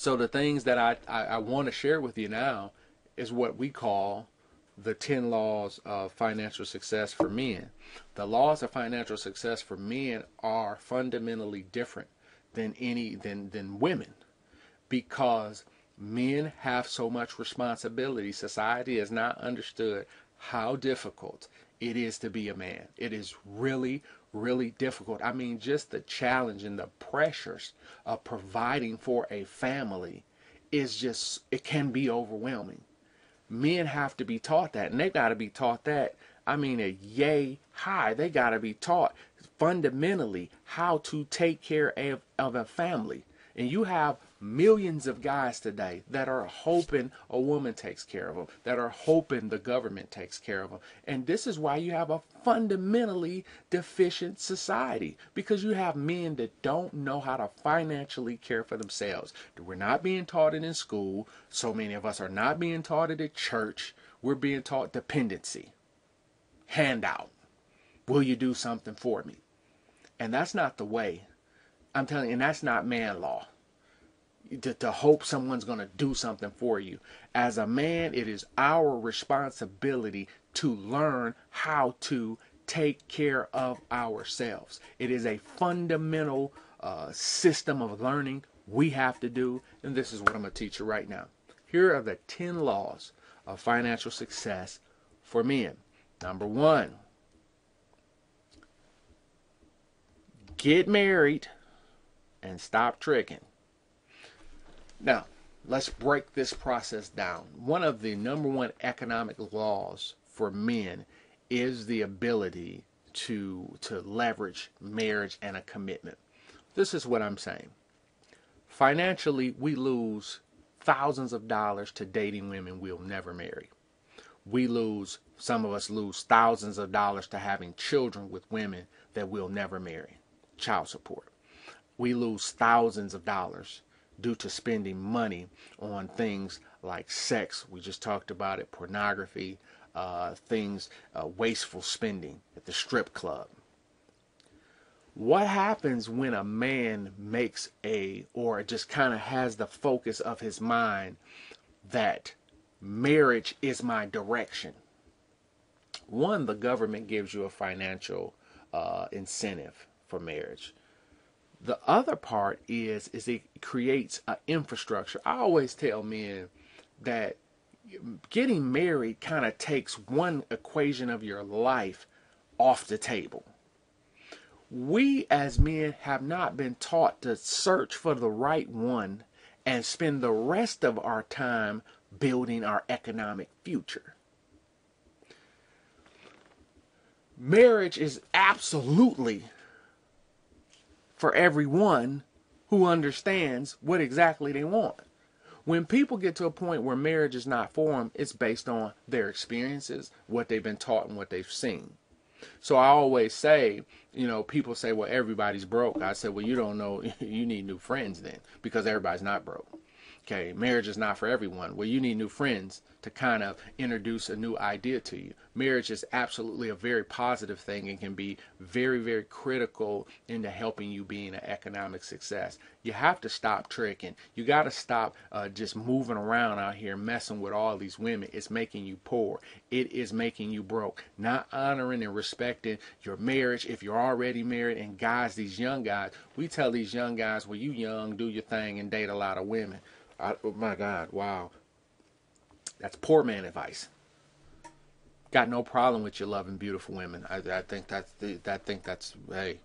So the things that I, I, I want to share with you now is what we call the 10 laws of financial success for men. The laws of financial success for men are fundamentally different than any than than women because men have so much responsibility. Society has not understood how difficult it is to be a man. It is really, really difficult. I mean, just the challenge and the pressures of providing for a family is just, it can be overwhelming. Men have to be taught that, and they got to be taught that. I mean, a yay high. They got to be taught fundamentally how to take care of, of a family. And you have millions of guys today that are hoping a woman takes care of them, that are hoping the government takes care of them. And this is why you have a fundamentally deficient society because you have men that don't know how to financially care for themselves. We're not being taught it in school. So many of us are not being taught it at church. We're being taught dependency, handout. Will you do something for me? And that's not the way. I'm telling you, and that's not man law to, to hope someone's going to do something for you. As a man, it is our responsibility to learn how to take care of ourselves. It is a fundamental uh, system of learning we have to do, and this is what I'm going to teach you right now. Here are the 10 laws of financial success for men. Number one, get married and stop tricking. Now, let's break this process down. One of the number one economic laws for men is the ability to to leverage marriage and a commitment. This is what I'm saying. Financially, we lose thousands of dollars to dating women we'll never marry. We lose some of us lose thousands of dollars to having children with women that we'll never marry. Child support. We lose thousands of dollars due to spending money on things like sex. We just talked about it, pornography, uh, things, uh, wasteful spending at the strip club. What happens when a man makes a, or just kind of has the focus of his mind that marriage is my direction? One, the government gives you a financial uh, incentive for marriage. The other part is is it creates an infrastructure. I always tell men that getting married kind of takes one equation of your life off the table. We as men have not been taught to search for the right one and spend the rest of our time building our economic future. Marriage is absolutely for everyone who understands what exactly they want. When people get to a point where marriage is not for them, it's based on their experiences, what they've been taught, and what they've seen. So I always say, you know, people say, well, everybody's broke. I said, well, you don't know, you need new friends then, because everybody's not broke. Okay, marriage is not for everyone. Well, you need new friends to kind of introduce a new idea to you. Marriage is absolutely a very positive thing and can be very, very critical into helping you being an economic success. You have to stop tricking. You got to stop uh, just moving around out here messing with all these women. It's making you poor. It is making you broke. Not honoring and respecting your marriage if you're already married. And guys, these young guys, we tell these young guys, well, you young, do your thing and date a lot of women. I, oh my God, wow. That's poor man advice. Got no problem with you loving beautiful women. I, I think that's the, I think that's hey,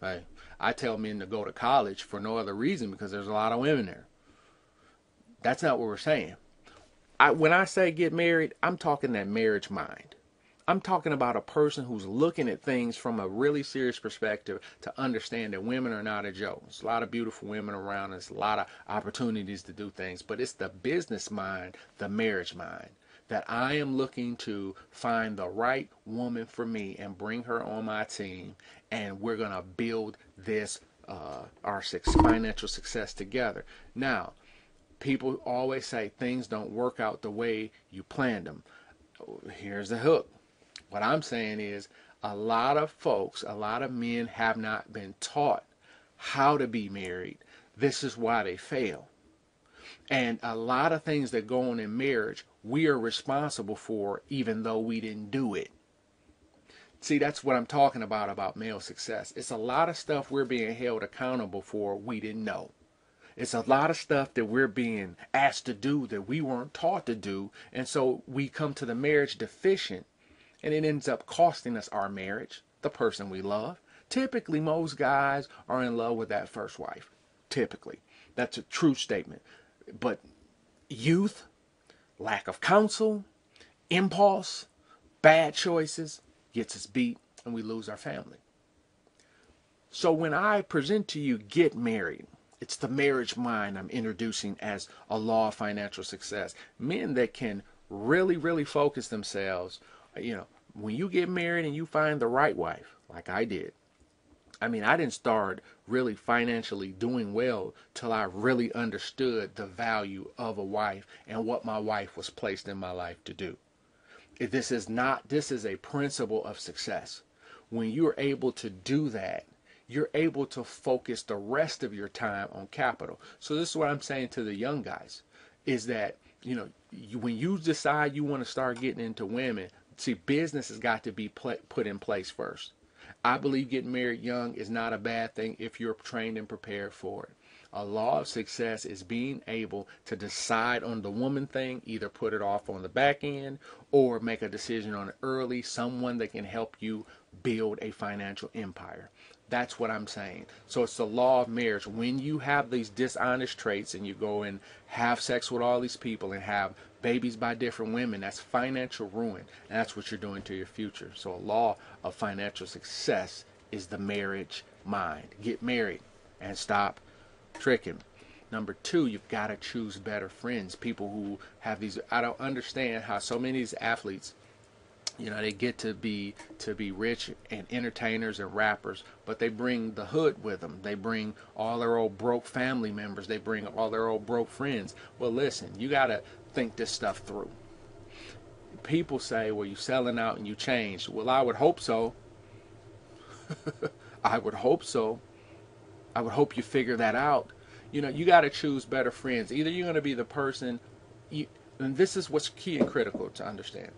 hey. I tell men to go to college for no other reason because there's a lot of women there. That's not what we're saying. I, when I say get married, I'm talking that marriage mind. I'm talking about a person who's looking at things from a really serious perspective to understand that women are not a joke. There's a lot of beautiful women around. There's a lot of opportunities to do things, but it's the business mind, the marriage mind that I am looking to find the right woman for me and bring her on my team, and we're gonna build this uh, our financial success together. Now, people always say things don't work out the way you planned them. Here's the hook what I'm saying is a lot of folks, a lot of men have not been taught how to be married. This is why they fail. And a lot of things that go on in marriage, we are responsible for, even though we didn't do it. See, that's what I'm talking about about male success. It's a lot of stuff we're being held accountable for we didn't know. It's a lot of stuff that we're being asked to do that we weren't taught to do. And so we come to the marriage deficient and it ends up costing us our marriage, the person we love. Typically, most guys are in love with that first wife. Typically. That's a true statement. But youth, lack of counsel, impulse, bad choices, gets us beat and we lose our family. So when I present to you get married, it's the marriage mind I'm introducing as a law of financial success. Men that can really, really focus themselves, you know, when you get married and you find the right wife, like I did. I mean, I didn't start really financially doing well till I really understood the value of a wife and what my wife was placed in my life to do If this is not this is a principle of success when you're able to do that you're able to focus the rest of your time on capital so this is what i'm saying to the young guys is that you know you, when you decide you want to start getting into women see business has got to be put in place first i believe getting married young is not a bad thing if you're trained and prepared for it a law of success is being able to decide on the woman thing, either put it off on the back end or make a decision on it early, someone that can help you build a financial empire. That's what I'm saying. So it's the law of marriage. When you have these dishonest traits and you go and have sex with all these people and have babies by different women, that's financial ruin. And that's what you're doing to your future. So a law of financial success is the marriage mind. Get married and stop tricking. Number two, you've got to choose better friends. People who have these. I don't understand how so many of these athletes, you know, they get to be to be rich and entertainers and rappers, but they bring the hood with them. They bring all their old broke family members. They bring all their old broke friends. Well, listen, you got to think this stuff through. People say, "Well, you selling out and you changed." Well, I would hope so. I would hope so. I would hope you figure that out. You know, you got to choose better friends. Either you're going to be the person, you, and this is what's key and critical to understand.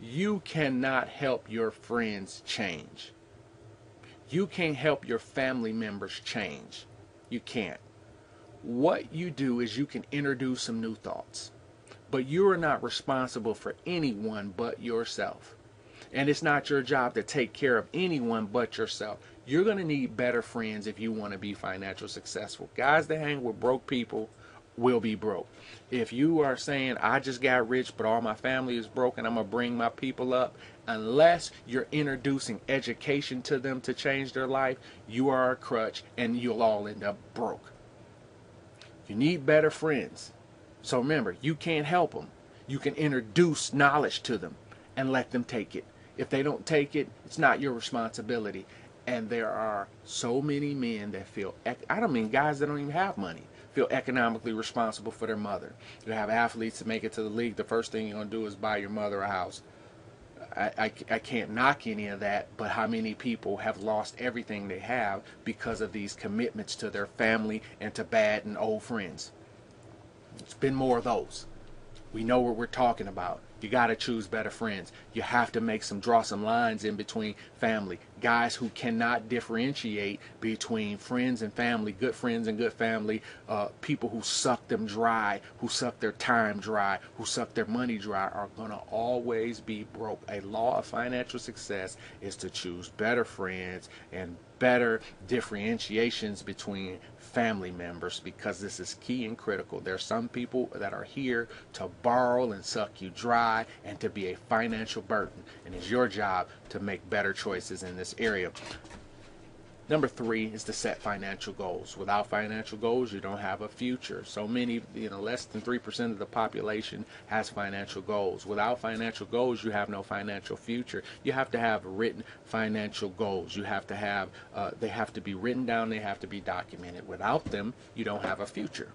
You cannot help your friends change. You can't help your family members change. You can't. What you do is you can introduce some new thoughts, but you are not responsible for anyone but yourself. And it's not your job to take care of anyone but yourself. You're going to need better friends if you want to be financially successful. Guys that hang with broke people will be broke. If you are saying, I just got rich, but all my family is broke and I'm going to bring my people up, unless you're introducing education to them to change their life, you are a crutch and you'll all end up broke. You need better friends. So remember, you can't help them. You can introduce knowledge to them and let them take it. If they don't take it, it's not your responsibility. And there are so many men that feel, I don't mean guys that don't even have money, feel economically responsible for their mother. You have athletes to make it to the league, the first thing you're going to do is buy your mother a house. I, I, I, can't knock any of that, but how many people have lost everything they have because of these commitments to their family and to bad and old friends? It's been more of those. We know what we're talking about. You got to choose better friends. You have to make some draw some lines in between family. Guys who cannot differentiate between friends and family, good friends and good family, uh, people who suck them dry, who suck their time dry, who suck their money dry, are going to always be broke. A law of financial success is to choose better friends and better differentiations between family members because this is key and critical. There are some people that are here to borrow and suck you dry and to be a financial burden. And it's your job to make better choices in this area. Number three is to set financial goals. Without financial goals, you don't have a future. So many, you know, less than 3% of the population has financial goals. Without financial goals, you have no financial future. You have to have written financial goals. You have to have, uh, they have to be written down, they have to be documented. Without them, you don't have a future.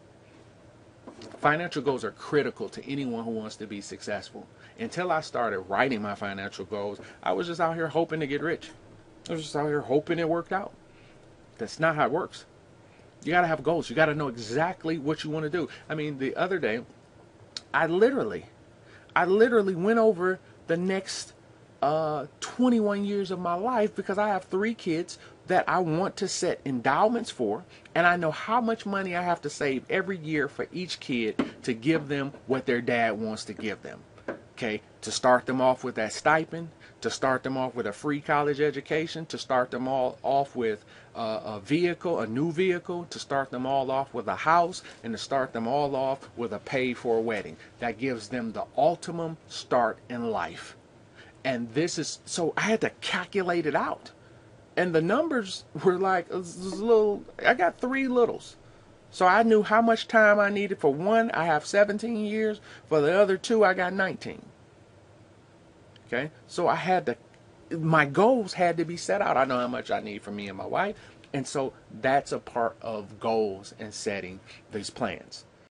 Financial goals are critical to anyone who wants to be successful. Until I started writing my financial goals, I was just out here hoping to get rich. I was just out here hoping it worked out. That's not how it works. You got to have goals. You got to know exactly what you want to do. I mean, the other day, I literally, I literally went over the next uh, 21 years of my life because I have three kids that I want to set endowments for, and I know how much money I have to save every year for each kid to give them what their dad wants to give them. Okay, to start them off with that stipend, to start them off with a free college education, to start them all off with a vehicle, a new vehicle, to start them all off with a house, and to start them all off with a pay for a wedding. That gives them the ultimate start in life. And this is so I had to calculate it out. And the numbers were like little, I got three littles. So I knew how much time I needed for one, I have 17 years. For the other two, I got 19. Okay? So I had to, my goals had to be set out. I know how much I need for me and my wife. And so that's a part of goals and setting these plans.